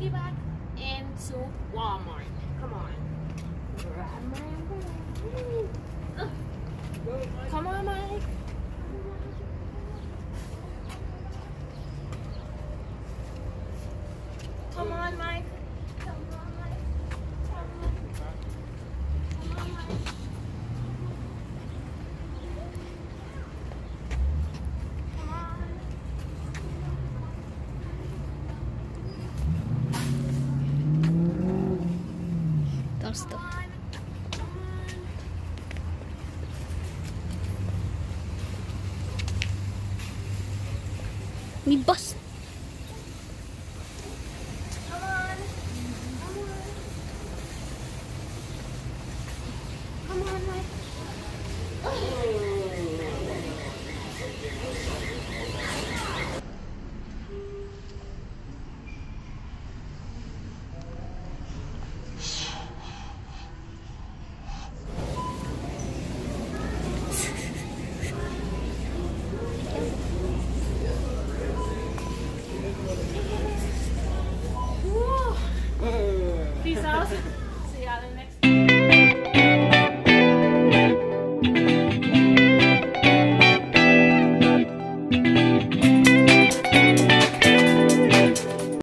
piggyback into Walmart. Come on. Come on, Mike. Come on, Mike. Asta. We bust. Come on. Come on.